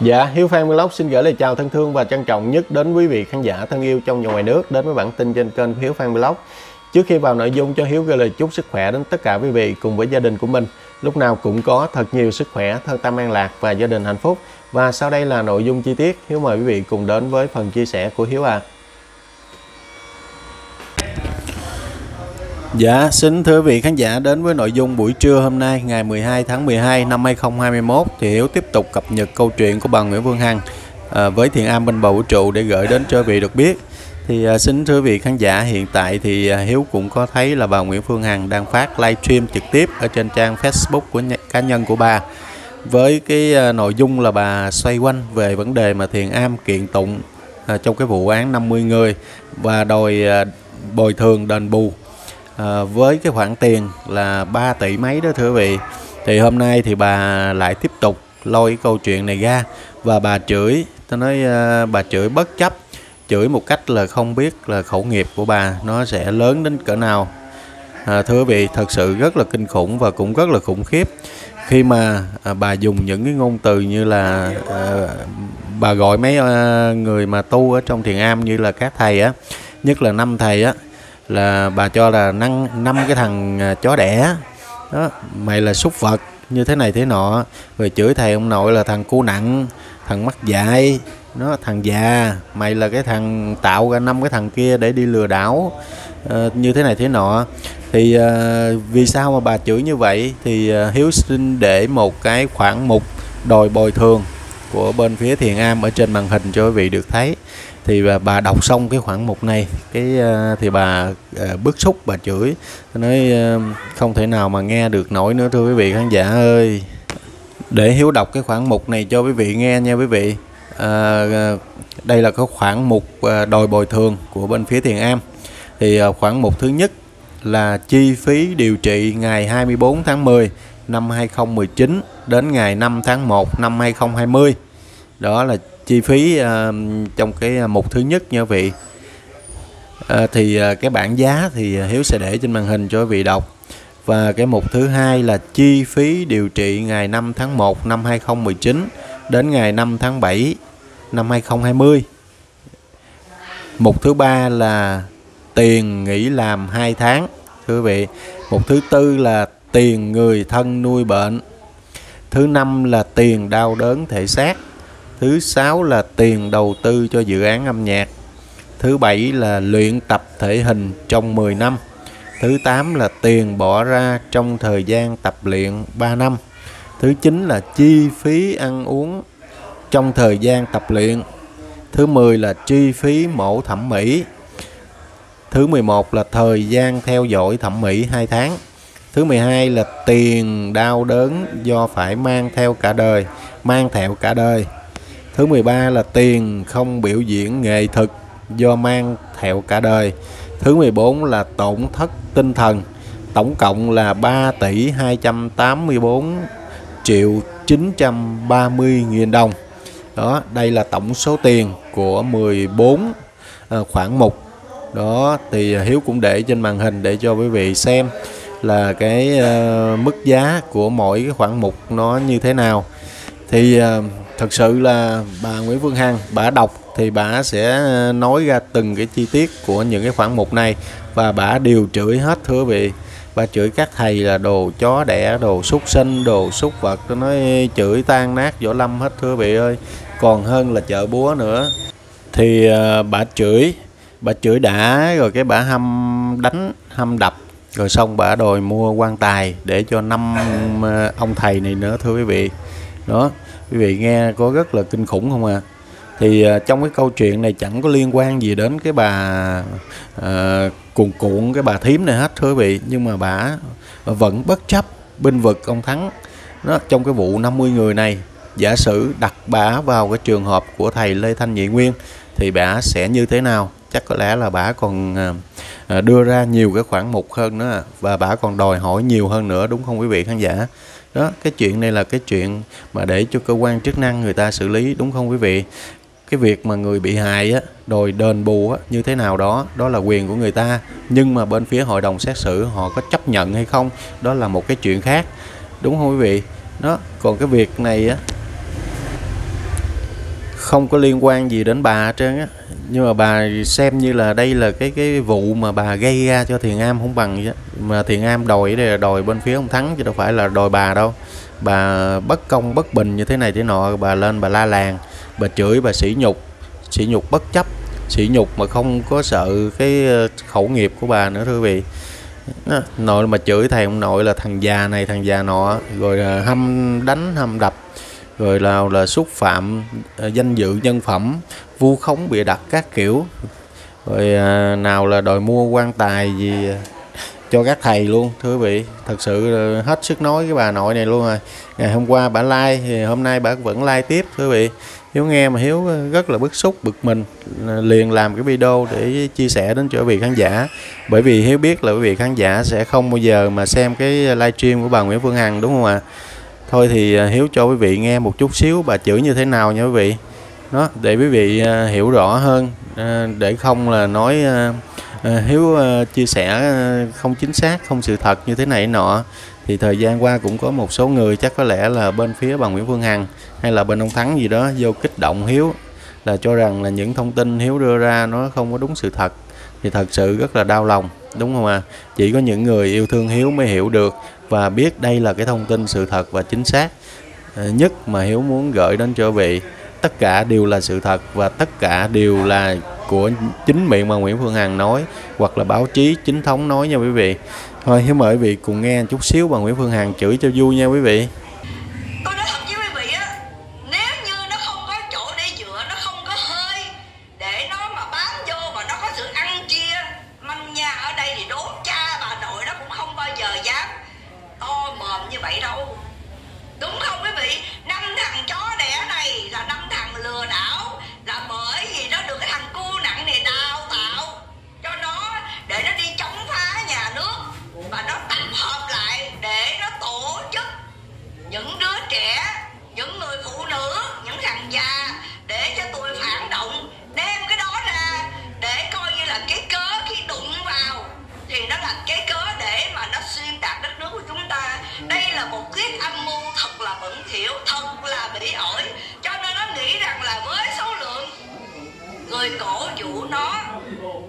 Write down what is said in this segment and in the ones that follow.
Dạ, Hiếu Phan Vlog xin gửi lời chào thân thương và trân trọng nhất đến quý vị khán giả thân yêu trong và ngoài nước đến với bản tin trên kênh Hiếu Phan Vlog. Trước khi vào nội dung cho Hiếu gửi lời chúc sức khỏe đến tất cả quý vị cùng với gia đình của mình. Lúc nào cũng có thật nhiều sức khỏe, thân tâm an lạc và gia đình hạnh phúc. Và sau đây là nội dung chi tiết, Hiếu mời quý vị cùng đến với phần chia sẻ của Hiếu à. Dạ, xin thưa vị khán giả đến với nội dung buổi trưa hôm nay ngày 12 tháng 12 năm 2021 thì Hiếu tiếp tục cập nhật câu chuyện của bà Nguyễn Phương Hằng à, với thiền am bên bầu vũ trụ để gửi đến cho vị được biết. Thì à, xin thưa vị khán giả hiện tại thì à, Hiếu cũng có thấy là bà Nguyễn Phương Hằng đang phát livestream trực tiếp ở trên trang Facebook của cá nhân của bà với cái à, nội dung là bà xoay quanh về vấn đề mà thiền am kiện tụng à, trong cái vụ án 50 người và đòi à, bồi thường đền bù à, với cái khoản tiền là 3 tỷ mấy đó thưa quý vị. Thì hôm nay thì bà lại tiếp tục lôi cái câu chuyện này ra và bà chửi tôi nói uh, bà chửi bất chấp chửi một cách là không biết là khẩu nghiệp của bà nó sẽ lớn đến cỡ nào. À, thưa quý vị thật sự rất là kinh khủng và cũng rất là khủng khiếp. Khi mà à, bà dùng những cái ngôn từ như là à, bà gọi mấy à, người mà tu ở trong thiền am như là các thầy á nhất là năm thầy á là bà cho là năm năm cái thằng à, chó đẻ. Đó mày là súc vật như thế này thế nọ. Rồi chửi thầy ông nội là thằng cu nặng thằng mắc dại. Nó thằng già mày là cái thằng tạo ra năm cái thằng kia để đi lừa đảo. Uh, như thế này thế nọ. Thì uh, vì sao mà bà chửi như vậy? Thì uh, hiếu xin để một cái khoản mục đòi bồi thường của bên phía thiền am ở trên màn hình cho quý vị được thấy thì bà, bà đọc xong cái khoảng mục này cái uh, thì bà uh, bức xúc bà chửi. Nói uh, không thể nào mà nghe được nổi nữa thưa quý vị khán giả ơi. Để hiếu đọc cái khoảng mục này cho quý vị nghe nha quý vị. À, đây là cái khoảng mục đòi bồi thường của bên phía thiền am. Thì khoảng mục thứ nhất là chi phí điều trị ngày 24 tháng 10 năm 2019 đến ngày 5 tháng 1 năm 2020 đó là chi phí uh, trong cái ờ, mục thứ nhất nha quý vị. Uh, thì uh, cái bảng giá thì hiếu sẽ để trên màn hình cho quý vị đọc. Và cái mục thứ hai là chi phí điều trị ngày 5 tháng 1 năm 2019 đến ngày 5 tháng 7 năm 2020 mục thứ ba là tiền nghỉ làm 2 tháng thưa quý vị. Mục thứ tư là tiền người thân nuôi bệnh. Thứ năm là tiền đau đớn thể xác thứ sáu là tiền đầu tư cho dự án âm nhạc. Thứ bảy là luyện tập thể hình trong 10 năm. Thứ tám là tiền bỏ ra trong thời gian tập luyện 3 năm. Thứ chín là chi phí ăn uống trong thời gian tập luyện. Thứ 10 là chi phí mổ thẩm mỹ. Thứ 11 là thời gian theo dõi thẩm mỹ 2 tháng. Thứ 12 là tiền đau đớn do phải mang theo cả đời, mang theo cả đời. Thứ 13 là tiền không biểu diễn nghệ thực do mang theo cả đời. Thứ 14 là tổn thất tinh thần. Tổng cộng là 3 tỷ 284 triệu 930 nghìn đồng. Đó, đây là tổng số tiền của 14 à, ờ, khoản mục. Đó thì Hiếu cũng để trên màn hình để cho quý vị xem là cái uh, mức giá của mỗi cái khoản mục nó như thế nào. Thì uh, thật sự là bà Nguyễn Phương Hằng, bà đọc thì bà sẽ ờ, nói ra từng cái chi tiết của những cái khoản mục này và bà đều chửi hết, thưa vị. Bà chửi các thầy là đồ chó đẻ, đồ súc sinh, đồ súc vật tôi nói chửi tan nát võ lâm hết, thưa vị ơi. Còn hơn là chợ búa nữa. Thì ờ, bà chửi bà chửi đã rồi cái bà hâm đánh, hâm đập, rồi xong bà đòi mua quan tài để cho năm ờ, ông thầy này nữa, thưa quý vị. Đó quý vị nghe có rất là kinh khủng không à thì uh, trong cái câu chuyện này chẳng có liên quan gì đến cái bà uh, cuồn cuộn cái bà thím này hết thưa quý vị. Nhưng mà bà vẫn bất chấp binh vực ông thắng. Đó trong cái vụ 50 người này giả sử đặt bà vào cái trường hợp của thầy Lê Thanh Nhị Nguyên thì bà sẽ như thế nào? Chắc có lẽ là bà còn uh, đưa ra nhiều cái khoản mục hơn nữa và bà còn đòi hỏi nhiều hơn nữa đúng không quý vị khán giả? Đó cái chuyện này là cái chuyện mà để cho cơ quan chức năng người ta xử lý đúng không quý vị? Cái việc mà người bị hại á, đòi đền bù á, như thế nào đó đó là quyền của người ta. Nhưng mà bên phía hội đồng xét xử họ có chấp nhận hay không đó là một cái chuyện khác đúng không quý vị? Đó còn cái việc này á không có liên quan gì đến bà hết trơn á nhưng mà bà xem như là đây là cái cái vụ mà bà gây ra cho thiền am không bằng vậy mà thiền am đòi đây là đòi bên phía ông thắng chứ đâu phải là đòi bà đâu. Bà bất công, bất bình như thế này thế nọ, bà lên bà la làng, bà chửi, bà sỉ nhục sỉ nhục bất chấp, sỉ nhục mà không có sợ cái ờ, khẩu nghiệp của bà nữa, thưa quý vị. Nội mà chửi thầy ông nội là thằng già này, thằng già nọ, rồi ờ, hâm đánh, hâm đập rồi là là xúc phạm ờ, danh dự, nhân phẩm, vu khống, bịa đặt các kiểu. Rồi à, nào là đòi mua quan tài gì ờ, cho các thầy luôn, thưa quý vị. Thật sự ờ, hết sức nói cái bà nội này luôn rồi. Ngày hôm qua bà like, thì hôm nay bà vẫn like tiếp, thưa quý vị. Hiếu nghe mà hiếu rất là bức xúc, bực mình. Liền làm cái video để chia sẻ đến cho quý vị khán giả. Bởi vì hiếu biết là quý vị khán giả sẽ không bao giờ mà xem cái livestream của bà nguyễn phương hằng, đúng không ạ? à? Thôi thì à, hiếu cho quý vị nghe một chút xíu bà chửi như thế nào nha quý vị. Đó, để quý vị à, hiểu rõ hơn à, để không là nói hiếu chia sẻ không chính xác, không sự thật như thế này nọ, thì thời gian qua cũng có một số người chắc có lẽ là bên phía bà Nguyễn Phương Hằng hay là bên ông Thắng gì đó vô kích động Hiếu là cho rằng là những thông tin Hiếu đưa ra nó không có đúng sự thật. Thì thật sự rất là đau lòng, đúng không ạ? À? chỉ có những người yêu thương Hiếu mới hiểu được và biết đây là cái thông tin sự thật và chính xác ờ, nhất mà Hiếu muốn gửi đến cho vị. Tất cả đều là sự thật và tất cả đều là của chính miệng mà Nguyễn Phương Hằng nói hoặc là báo chí chính thống nói nha quý vị. Thôi Hiếu mời quý vị cùng nghe chút xíu bà Nguyễn Phương Hằng chửi cho vui nha quý vị. Người cổ vũ nó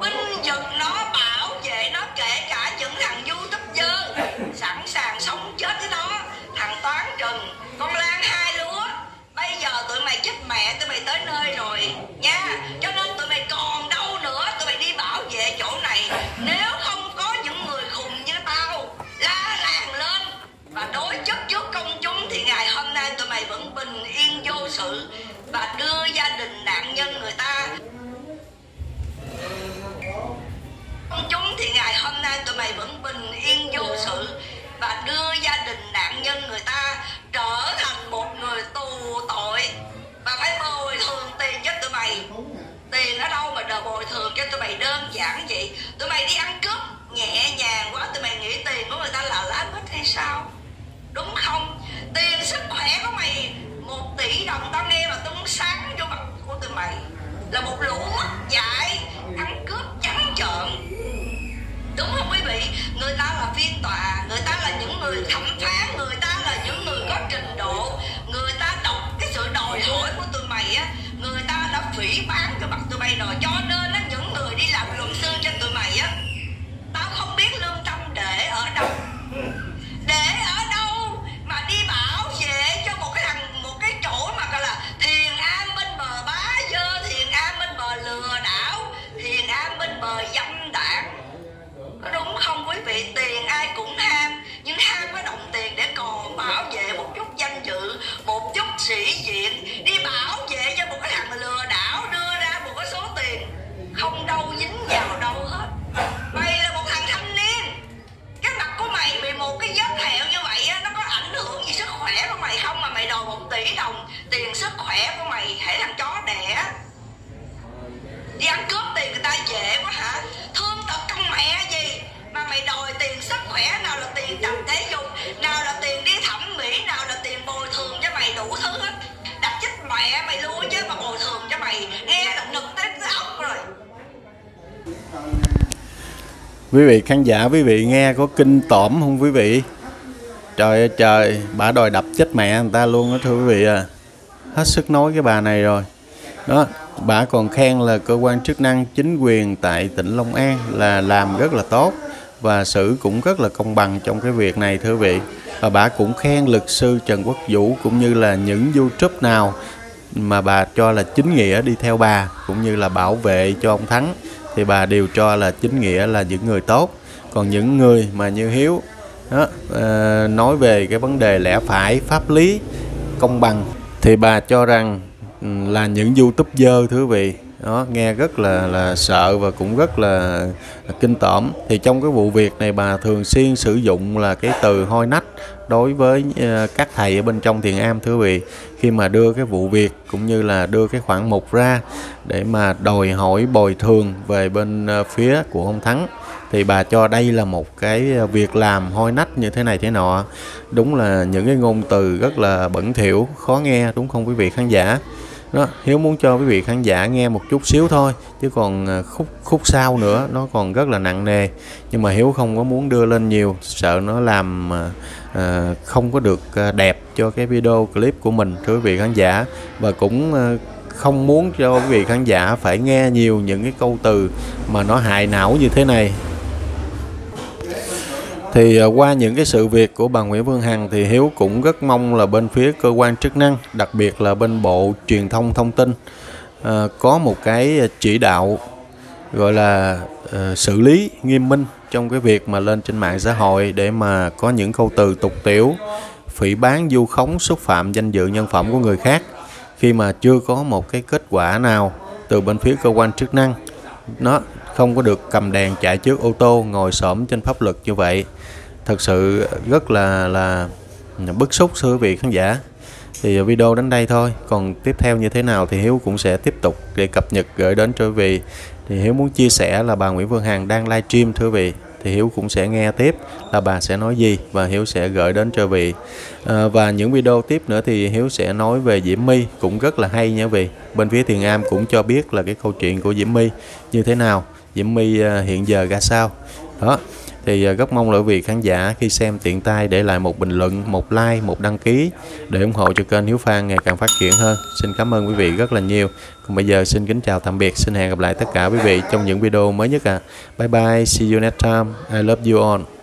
binh một tao nghe mà tung sáng cho mặt của tụi mày. Là một lũ mất dạy, ăn cướp trắng trợn. Đúng không quý vị? Người ta là phiên tòa, người ta là những người thẩm quý vị khán giả, quý vị nghe có kinh tởm không quý vị? Trời ơi, trời, bà đòi đập chết mẹ người ta luôn đó thưa quý vị à. Hết sức nói cái bà này rồi. Đó, bà còn khen là cơ quan chức năng chính quyền tại tỉnh Long An là làm rất là tốt và xử cũng rất là công bằng trong cái việc này, thưa quý vị. Và bà cũng khen luật sư Trần Quốc Vũ cũng như là những YouTube nào mà bà cho là chính nghĩa đi theo bà, cũng như là bảo vệ cho ông Thắng thì bà đều cho là chính nghĩa là những người tốt. Còn những người mà như Hiếu đó, uh, ờ, nói về cái vấn đề lẽ phải pháp lý công bằng thì bà cho rằng ừ, là những youtuber thưa quý vị. Đó nghe rất là là sợ và cũng rất là, là kinh tởm. Thì trong cái vụ việc này bà thường xuyên sử dụng là cái từ hôi nách đối với ờ, các thầy ở bên trong thiền am, thưa quý vị. Khi mà đưa cái vụ việc cũng như là đưa cái khoản mục ra để mà đòi hỏi bồi thường về bên ờ, phía của ông thắng, thì bà cho đây là một cái ờ, việc làm hôi nách như thế này thế nọ. Đúng là những cái ngôn từ rất là bẩn thỉu, khó nghe, đúng không quý vị khán giả? Đó hiếu muốn cho quý vị khán giả nghe một chút xíu thôi chứ còn à, khúc khúc sau nữa nó còn rất là nặng nề. Nhưng mà hiếu không có muốn đưa lên nhiều sợ nó làm uh, không có được đẹp cho cái video clip của mình thưa quý vị khán giả. Và cũng uh, không muốn cho quý vị khán giả phải nghe nhiều những cái câu từ mà nó hại não như thế này thì à, qua những cái sự việc của bà Nguyễn Phương Hằng thì Hiếu cũng rất mong là bên phía cơ quan chức năng, đặc biệt là bên Bộ Truyền thông Thông tin à, có một cái à, chỉ đạo gọi là à, xử lý nghiêm minh trong cái việc mà lên trên mạng xã hội để mà có những câu từ tục tiểu, phỉ bán du khống xúc phạm danh dự nhân phẩm của người khác. Khi mà chưa có một cái kết quả nào từ bên phía cơ quan chức năng nó không có được cầm đèn chạy trước ô tô ngồi xổm trên pháp luật như vậy. Thật sự rất là là bức xúc thưa quý vị khán giả. Thì video đến đây thôi. Còn tiếp theo như thế nào thì Hiếu cũng sẽ tiếp tục để cập nhật gửi đến cho quý vị. Thì Hiếu muốn chia sẻ là bà Nguyễn Phương Hằng đang livestream thưa quý vị. Thì Hiếu cũng sẽ nghe tiếp là bà sẽ nói gì và Hiếu sẽ gửi đến cho vị. À, và những video tiếp nữa thì Hiếu sẽ nói về Diễm My cũng rất là hay nha vị. Bên phía Thiền Am cũng cho biết là cái câu chuyện của Diễm My như thế nào. Diễm My ờ, hiện giờ ra sao? Đó, thì ờ, rất mong là vị khán giả khi xem tiện tay để lại một bình luận, một like, một đăng ký để ủng hộ cho kênh Hiếu Phan ngày càng phát triển hơn. Xin cảm ơn quý vị rất là nhiều. Còn bây giờ xin kính chào tạm biệt. Xin hẹn gặp lại tất cả quý vị trong những video mới nhất à bye bye. See you next time. I love you all.